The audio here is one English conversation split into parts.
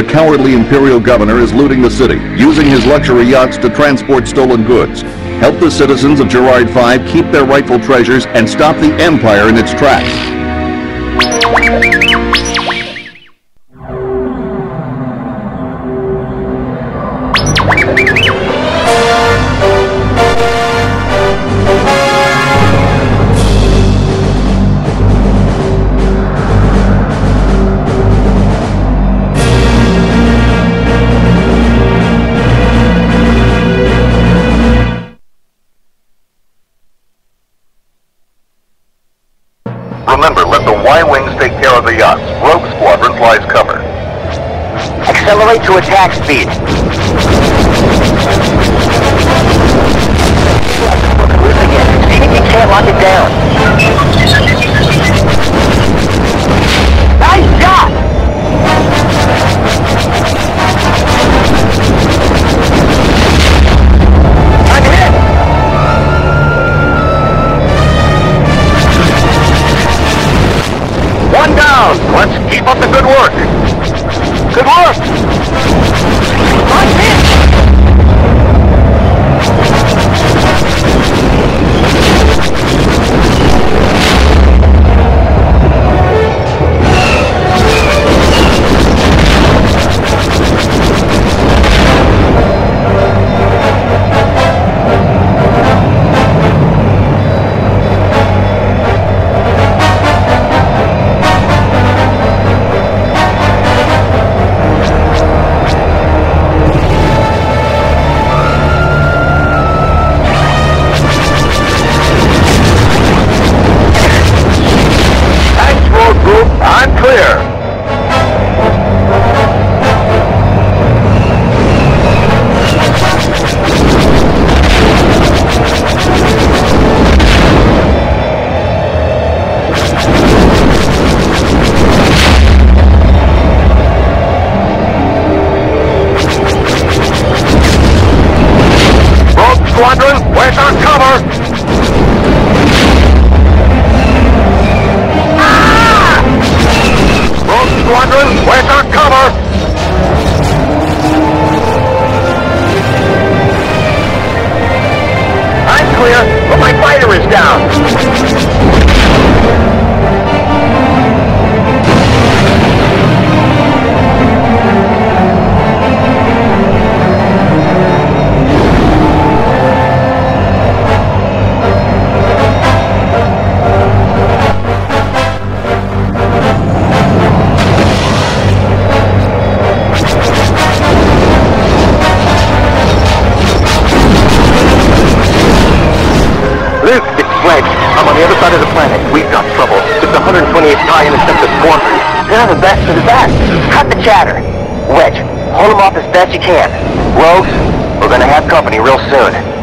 the cowardly imperial governor is looting the city, using his luxury yachts to transport stolen goods. Help the citizens of Gerrard 5 keep their rightful treasures and stop the empire in its tracks. Y-Wings take care of the yachts. Rogue Squadron flies cover. Accelerate to attack speed. Squadron, where's our cover? Trouble. It's the 128th Tie Interceptor Squadron. They're the best of the best. Cut the chatter. Wedge, hold them off as best you can. Rogues, we're gonna have company real soon.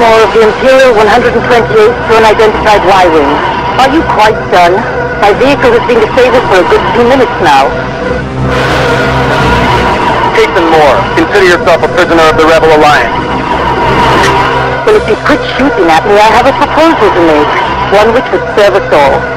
Moor of the Imperial 128th to Unidentified Y-Wing. Are you quite done? My vehicle has been disabled for a good few minutes now. Kasan Moor, consider yourself a prisoner of the Rebel Alliance. Well, if you quit shooting at me, I have a proposal to make. One which would serve us all.